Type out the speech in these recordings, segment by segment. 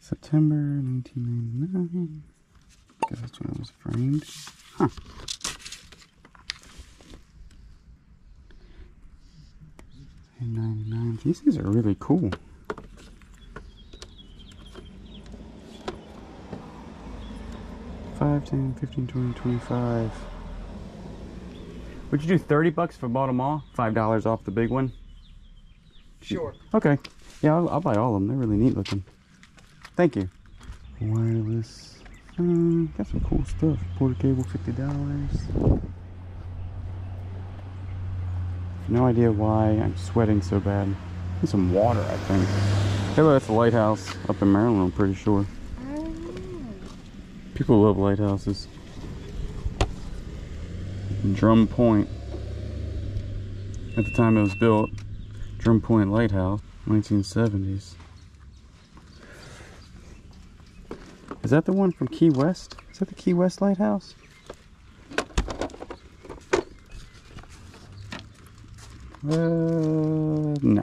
September 1999. Guess that's when it was framed. Huh. In 99. These things are really cool. Five, ten, fifteen, twenty, twenty-five. Would you do 30 bucks for bought them all? $5 off the big one? Sure. Okay. Yeah, I'll, I'll buy all of them. They're really neat looking. Thank you. Wireless. Uh, got some cool stuff. Porter cable, $50. No idea why I'm sweating so bad. Need some water, I think. Hello, that's the lighthouse up in Maryland, I'm pretty sure. People love lighthouses. Drum Point. At the time it was built, Drum Point Lighthouse, 1970s. Is that the one from Key West? Is that the Key West Lighthouse? Uh, no.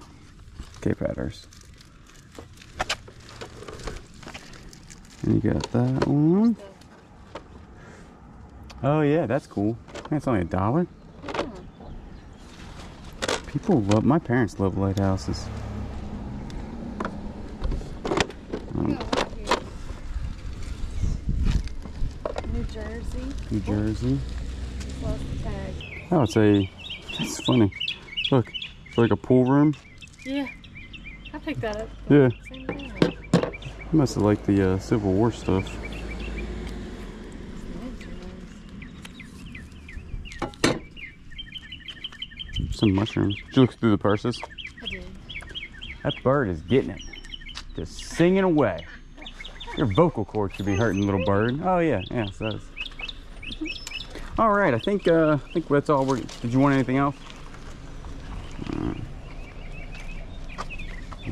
Cape Hatteras. And you got that one. Oh yeah, that's cool. That's only a dollar. People love. My parents love lighthouses. Um, New Jersey. New Jersey. Just lost the tag. Oh, it's a. That's funny. Look, it's like a pool room. Yeah. I picked that up. Yeah, you must have liked the uh, Civil War stuff. Some mushrooms. Did you look through the purses? I did. That bird is getting it. Just singing away. Your vocal cords should be hurting, little bird. Oh yeah, yeah, it does. All right, I think uh, I think that's all. We're. Did you want anything else? Alright.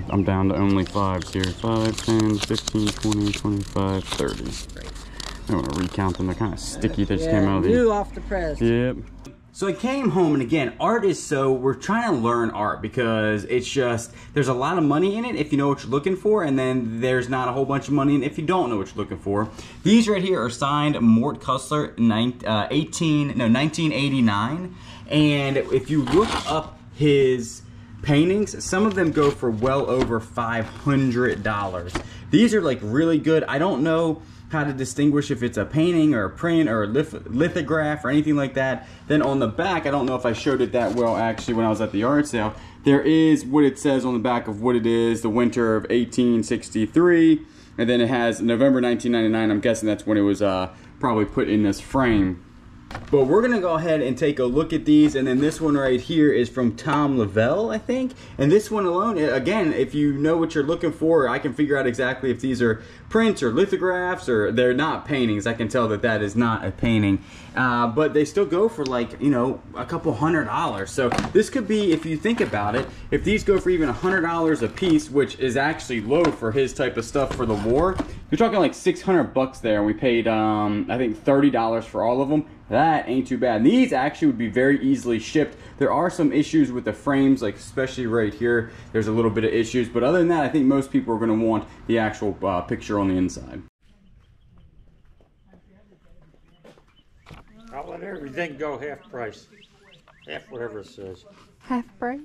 I'm down to only fives here. 5, 10, 15, 20, 25, 30. I don't want to recount them. They're kind of sticky. They just came out of the. new off the press. Yep. So I came home and again, art is so we're trying to learn art because it's just there's a lot of money in it if you know what you're looking for, and then there's not a whole bunch of money in it if you don't know what you're looking for. These right here are signed Mort Künstler, nine, uh, 18 no 1989, and if you look up his paintings, some of them go for well over $500. These are like really good. I don't know how to distinguish if it's a painting or a print or a lith- lithograph or anything like that. Then on the back, I don't know if I showed it that well actually when I was at the art sale. There is what it says on the back of what it is, the winter of 1863, and then it has November 1999. I'm guessing that's when it was uh, probably put in this frame. But we're gonna go ahead and take a look at these, and then this one right here is from Tom Lovell, I think. And this one alone, again, if you know what you're looking for, I can figure out exactly if these are prints or lithographs or they're not paintings. I can tell that that is not a painting. Uh, but they still go for like, you know, a couple hundred dollars. So this could be, if you think about it, if these go for even a hundred dollars a piece, which is actually low for his type of stuff for the war, you're talking like 600 bucks there. And we paid, um, I think, $30 for all of them. That ain't too bad. These actually would be very easily shipped. There are some issues with the frames, like especially right here. There's a little bit of issues, but other than that, I think most people are going to want the actual uh, picture on the inside. I'll let everything go half price. Half whatever it says. Half price.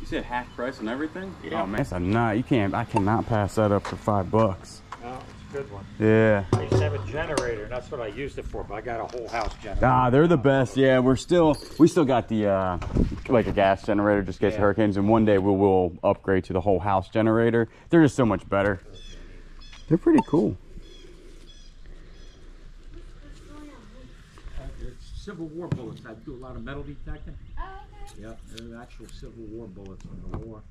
You said half price on everything? Yeah. Oh man, that's a not. You can't. I cannot pass that up for five bucks. No, good one. Yeah. I used to have a generator, and that's what I used it for, but I got a whole house generator. Ah, they're the best. Yeah, we're still we still got the uh, like a gas generator just in case of Yeah. hurricanes, and one day we will upgrade to the whole house generator. They're just so much better. They're pretty cool. It's Civil War bullets. I do a lot of metal detecting. Oh, okay. Yep, they're actual Civil War bullets from the war.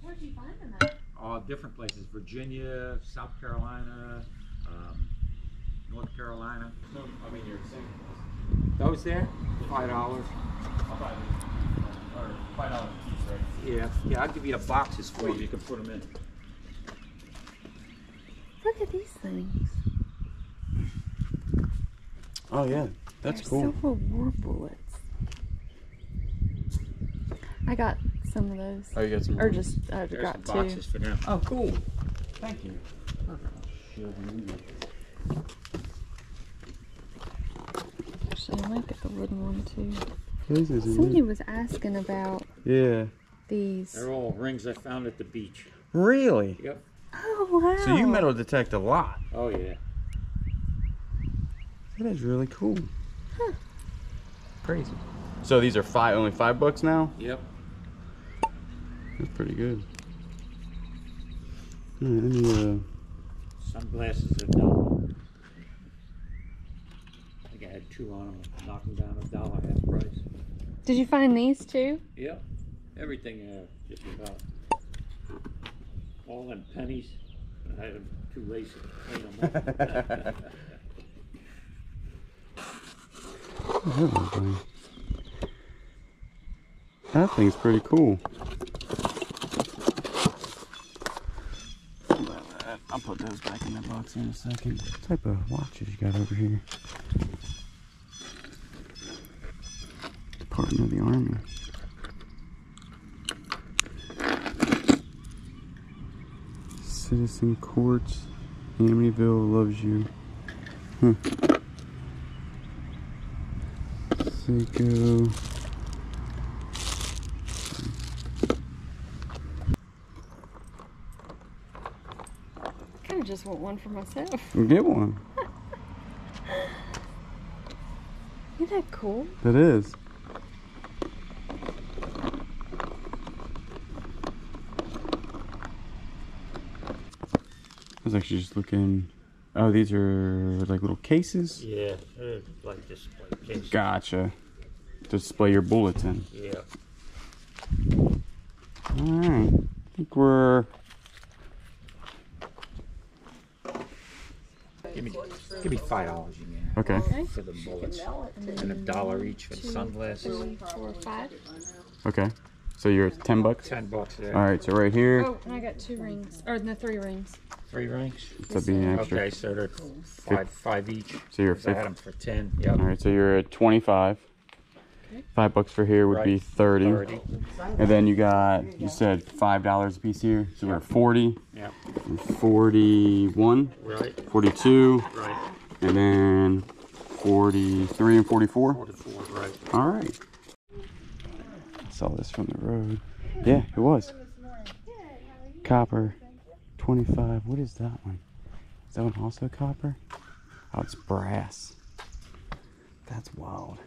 Where'd you find them at? All different places, Virginia, South Carolina, um, North Carolina. I mean, you're saying Those there, five dollars. Five dollars a piece, right? Yeah, yeah, I'll give you the boxes for you. You can put them in. Look at these things. Oh yeah, that's They're cool. Civil War bullets. I got some of those. Oh, you got some. Or just, I There's got the two. boxes for them. Oh, cool. Thank you. Actually, I might get the wooden one too. This is Somebody was asking about Yeah. these. They're all rings I found at the beach. Really? Yep. Oh wow! So you metal detect a lot. Oh yeah. That is really cool. Huh. Crazy. So these are five, only five bucks now. Yep. That's pretty good. All right, let me, uh, Sunglasses are a dollar. I think I had two on them. Knock them down a dollar half price. Did you find these too? Yep. Everything uh, just about. All in pennies. I had them too lazy to clean them up. that one's nice. That thing's pretty cool. I'll put those in a second. What type of watches you got over here? Department of the Army. Citizen Quartz, Amityville loves you. Huh. Seiko. Kind of just want one for myself. Get one. Isn't that cool? That is. I was actually just looking. Oh, these are like little cases. yeah, like display case. Gotcha. Display your bulletin. Yeah. All right. I think we're. Give me, give me five dollars again Okay. for the bullets, and a dollar each for the sunglasses. Three, four, five. Okay. So you're at ten bucks. Ten bucks there. All right. So right here, Oh, and I got two rings. Or no, three rings. Three rings. that'd be an extra. Okay, so they're five, five each. So you're 'Cause I had them for ten. Yep. All right. So you're at twenty-five. Okay. Five bucks for here would be thirty. Thirty. And then you got, you said five dollars a piece here, so we're at 40, Yeah. 41, Right. 42, Right. And then 43 and 44. Forty-four. Right. All right. Saw this from the road. Yeah, it was. Copper, 25. What is that one? Is that one also copper? Oh, it's brass. That's wild.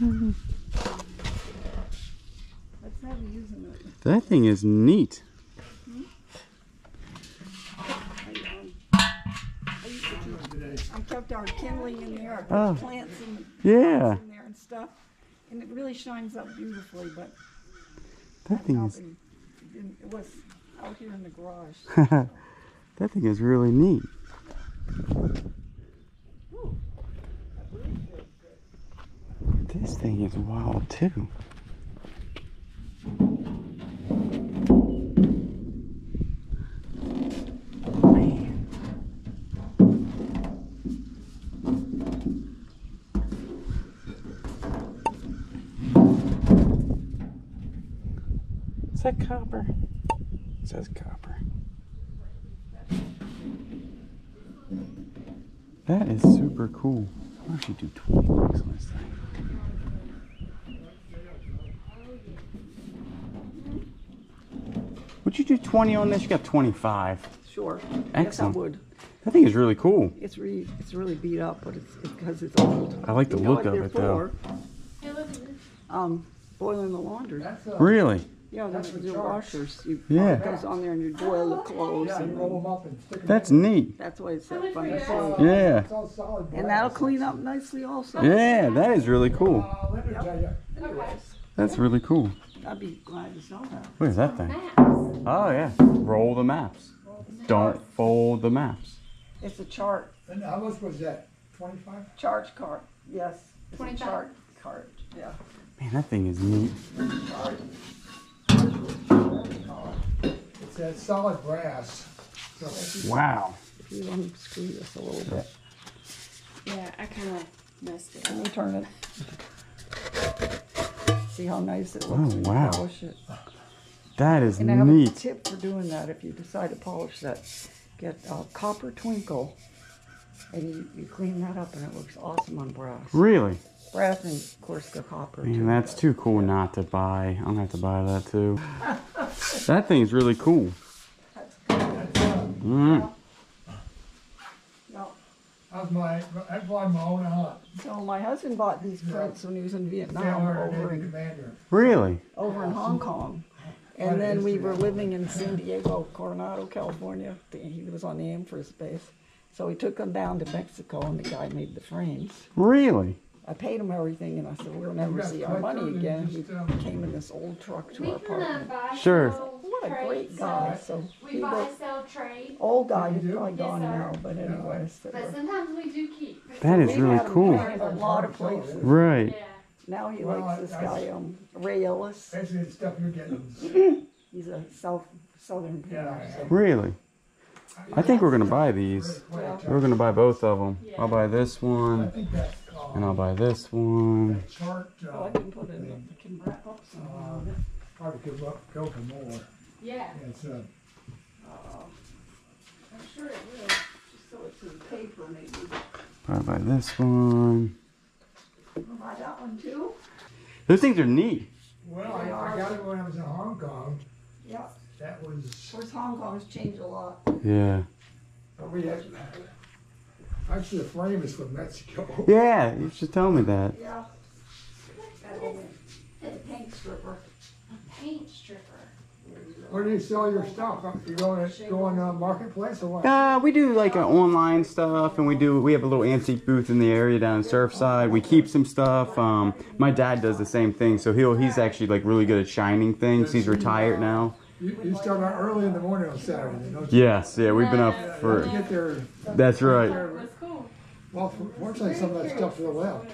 Let's have you using it. That thing is neat. I kept our kindling in there, Oh. Ah. plants in, Yeah, in there and stuff. And it really shines up beautifully, but that thing is. it didn't- it was out here in the garage. that thing is really neat. This thing is wild too. Is that copper? It says copper. That is super cool. Why don't do 20 bucks on this thing? Would you do 20 on this? You got 25. Sure. Excellent. Yes, I would. That thing is really cool. It's really, it's really beat up, but it's because it's old. I like the You look what of they're it though. Um, boiling the laundry. Really? Yeah, that's what your washers. You, Yeah. It goes on there and you boil the clothes and all up and sticker. That's neat. that's why it's that funny shape. Yeah. And that'll clean up nicely also. Yeah, that is really cool. Uh, Anyways, That's really cool. I'd be glad to know that. What is that thing? Oh yeah. Roll the maps. Don't fold the maps. It's a chart And how much was that? Twenty-five? Charge card, yes. It's a 25. charge card, yeah. Man, that thing is neat. It's that solid brass. So Wow. If you screw this a little bit, Yeah, I kind of messed it let me turn it. See how nice it oh, looks Oh, when you wow. polish it? That is And I have a tip for doing that, if you decide to polish that, get a copper twinkle, and you, you clean that up and it looks awesome on brass. Really? Brass and of course the copper Man, too. that's too cool not to buy. I'm gonna have to buy that too. that thing's really cool. Mm. No, How's my, I bought my own hunt. So my husband bought these prints when he was in Vietnam over in, Commander. Really? over in Hong Kong. And then we were living in San Diego, Coronado, California. He was on the Air Force base. So he took them down to Mexico and the guy made the frames. Really? I paid him everything and I said, we'll never got see our money collectors again. and He um, came in this old truck to our kind apartment. Sure. What a great guy, so We he buy, was sell, trade, old guy, he's probably gone Yes, now, but anyways. they but sometimes we do keep. That is we really cool. A lot of places. Right. Yeah. Now he Well, likes this I- guy, um, Ray Ellis. Basically, the stuff you're getting. He's a South, Southern. Yeah. so- Really? I think we're gonna buy these. Really. We're gonna buy both of them. I'll buy this I one, think that, uh, and I'll buy this one. that chart, Oh, I uh, can put it in, I can wrap up some of it. probably could go- go for more. Yeah, It's, uh, I'm sure it will, just so it's in paper maybe. I'll buy this one. I'll Buy that one too? Those things are neat. well, I, I got it when I was in Hong Kong. Yeah, That was, of course, Hong Kong's changed a lot. Yeah. But we had, actually, the frame is from Mexico. Yeah, you should tell me that. Yeah. That old paint stripper. A paint stripper. Where do you sell your stuff? You go in, go in uh, marketplace or what? Uh, we do like uh, online stuff, and we do. We have a little antique booth in the area down in Surfside. We keep some stuff. Um, my dad does the same thing, so he'll he's actually like really good at shining things. He's retired now. You, you start out early in the morning on Saturday, don't you? Yes, yeah, we've been up for. get there, That's right. That's cool. well, fortunately, some of that stuff still left.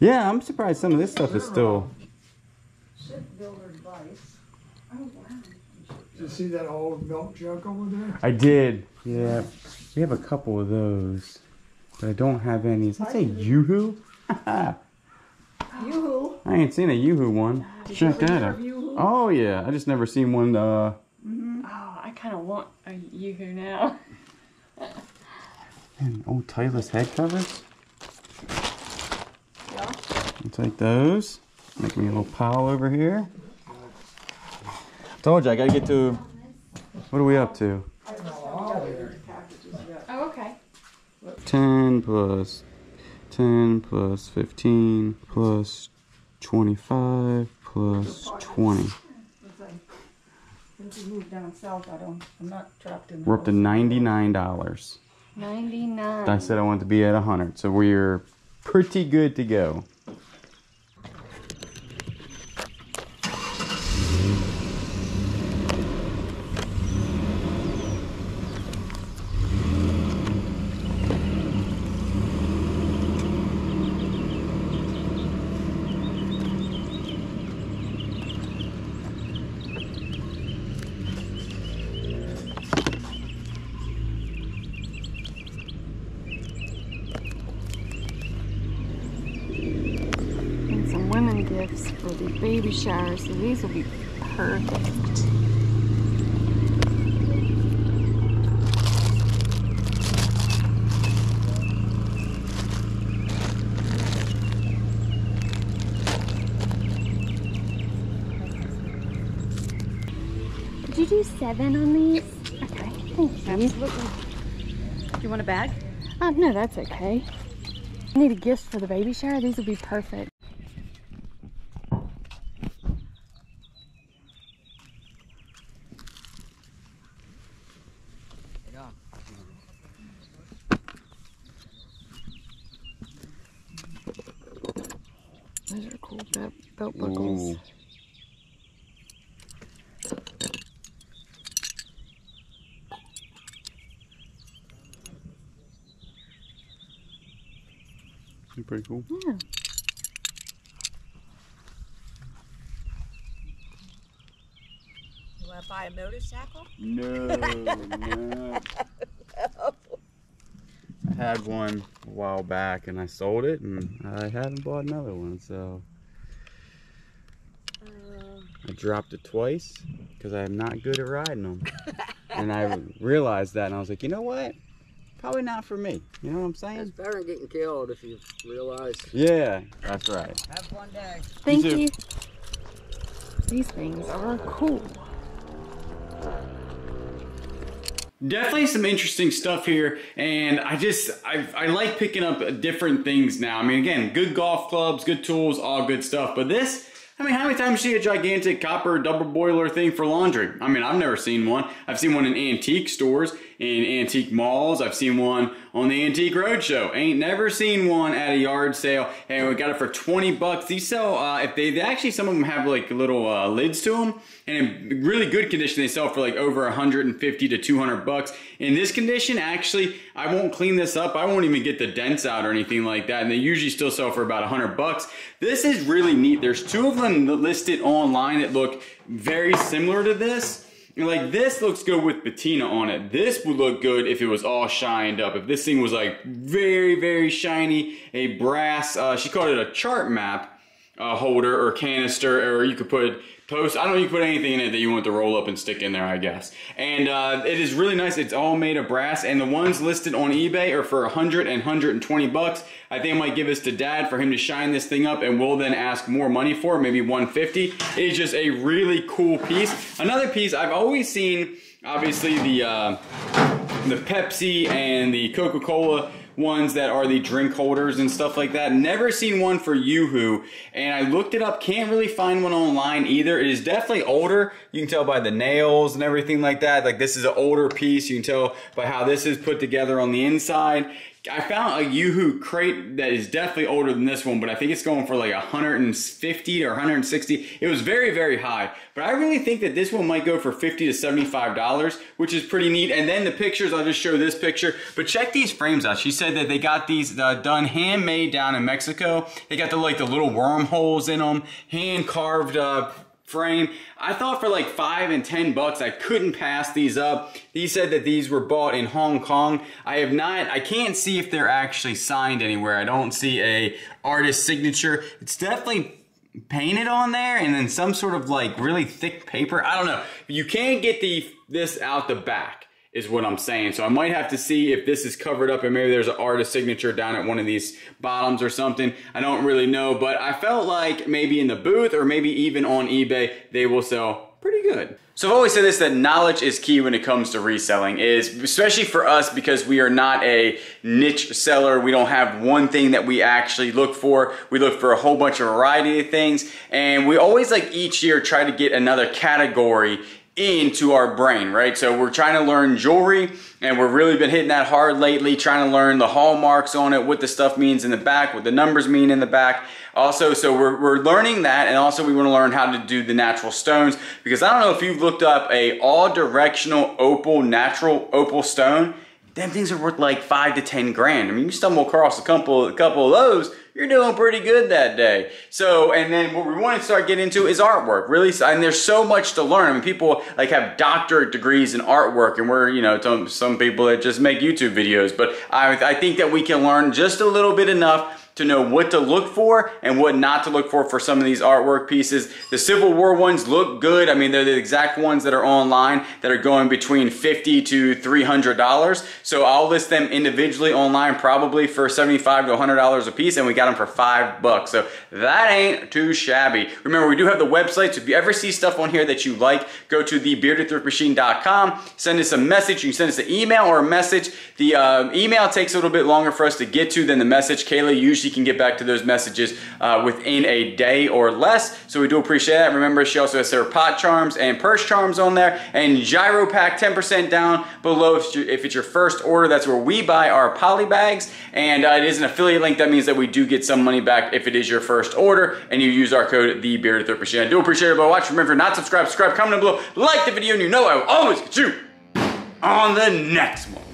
Yeah, I'm surprised some of this stuff is still. Shipbuilder advice. Oh, wow. Did you see that old milk jug over there? I did. Yeah, we have a couple of those, but I don't have any. Does that say Yoo-hoo? I Yoo-hoo. ain't seen a Yoo-hoo one. Check that out. Oh yeah, I just never seen one. Uh, Oh, I kind of want a yoo-hoo now. man, old Titleist head covers. Yeah. I'll take those. Make me a little pile over here. Told you I gotta get to. What are we up to? I just haven't got any packages yet. Oh, okay. 10 plus 10 plus 15 plus 25 plus 20. Since we moved down south, I don't, I'm not trapped in We're up to $99. 99. I said I wanted to be at 100, so we're pretty good to go. And some women gifts for the baby shower, so these will be perfect. Did you do seven on these? Okay, thank you. Absolutely. Do you want a bag? Uh, no, that's okay. I need a gift for the baby shower. These will be perfect. Those are cool belt, belt buckles. Ooh. Pretty cool. Yeah. You want to buy a motorcycle? No, no. I had one a while back and I sold it and I haven't bought another one. So uh. I dropped it twice because I'm not good at riding them. and I realized that and I was like, you know what? Probably not for me. You know what I'm saying? It's better than getting killed if you realize. Yeah, that's right. Have one day. Thank too. you. These things are cool. definitely some interesting stuff here and i just I, I like picking up different things now i mean again good golf clubs good tools all good stuff but this I mean, how many times do you see a gigantic copper double boiler thing for laundry? I mean, I've never seen one. I've seen one in antique stores, in antique malls. I've seen one on the Antique Roadshow. Ain't never seen one at a yard sale. And we got it for 20 bucks. These sell, uh, if they, they actually, some of them have like little uh, lids to them. And in really good condition, they sell for like over 150 to 200 bucks. In this condition, actually, I won't clean this up. I won't even get the dents out or anything like that. And they usually still sell for about 100 bucks. This is really neat. There's two of them listed online that look very similar to this. Like this looks good with patina on it. This would look good if it was all shined up. If this thing was like very, very shiny, a brass, uh, she called it a chart map uh, holder or canister, or you could put I don't know, you can put anything in it that you want to roll up and stick in there, I guess. And uh, it is really nice. It's all made of brass, and the ones listed on eBay are for 100 and 120 bucks. I think I might give this to Dad for him to shine this thing up, and we'll then ask more money for it, maybe 150. It's just a really cool piece. Another piece I've always seen, obviously the uh, the Pepsi and the Coca-Cola ones that are the drink holders and stuff like that. Never seen one for Yoo-Hoo, and I looked it up. Can't really find one online either. It is definitely older. You can tell by the nails and everything like that. Like this is an older piece. You can tell by how this is put together on the inside. I found a Yoo-Hoo crate that is definitely older than this one, but I think it's going for like 150 or 160. It was very, very high. But I really think that this one might go for 50 to $75, which is pretty neat. And then the pictures, I'll just show this picture. But check these frames out. She said that they got these uh, done handmade down in Mexico. They got the like the little wormholes in them, hand carved uh, frame. I thought for like five and ten bucks I couldn't pass these up. He said that these were bought in Hong Kong. I have not, I can't see if they're actually signed anywhere. I don't see a artist signature. It's definitely painted on there and then some sort of like really thick paper. I don't know. You can't get the this out the back is what I'm saying. So I might have to see if this is covered up and maybe there's an artist signature down at one of these bottoms or something. I don't really know, but I felt like maybe in the booth or maybe even on eBay, they will sell pretty good. So I've always said this, that knowledge is key when it comes to reselling, is especially for us because we are not a niche seller. We don't have one thing that we actually look for. We look for a whole bunch of variety of things. And we always like each year try to get another category into our brain, right? So we're trying to learn jewelry and we've really been hitting that hard lately, trying to learn the hallmarks on it, what the stuff means in the back, what the numbers mean in the back. Also, so we're, we're learning that and also we want to learn how to do the natural stones because I don't know if you've looked up a all directional opal, natural opal stone. Them things are worth like five to 10 grand. I mean, you stumble across a couple, a couple of those, you're doing pretty good that day. So, and then what we want to start getting into is artwork. Really, and there's so much to learn. I mean, people like have doctorate degrees in artwork, and we're, you know, some, some people that just make YouTube videos. But I, I think that we can learn just a little bit enough to know what to look for and what not to look for for some of these artwork pieces. The Civil War ones look good. I mean, they're the exact ones that are online that are going between 50 to $300. So I'll list them individually online probably for 75 to $100 a piece and we got them for five bucks. So that ain't too shabby. Remember, we do have the website. So if you ever see stuff on here that you like, go to thebeardedthriftmachine.com, send us a message. You can send us an email or a message. The uh, email takes a little bit longer for us to get to than the message. Kayla usually can get back to those messages uh, within a day or less. So we do appreciate that. Remember, she also has her pot charms and purse charms on there and Jiaropack 10% down below if, it's your first order. That's where we buy our poly bags. And uh, it is an affiliate link. That means that we do get some money back if it is your first order and you use our code the bearded machine. I do appreciate everybody watching. Remember, if you're not subscribed, subscribe, comment down below, like the video, and you know I will always get you on the next one.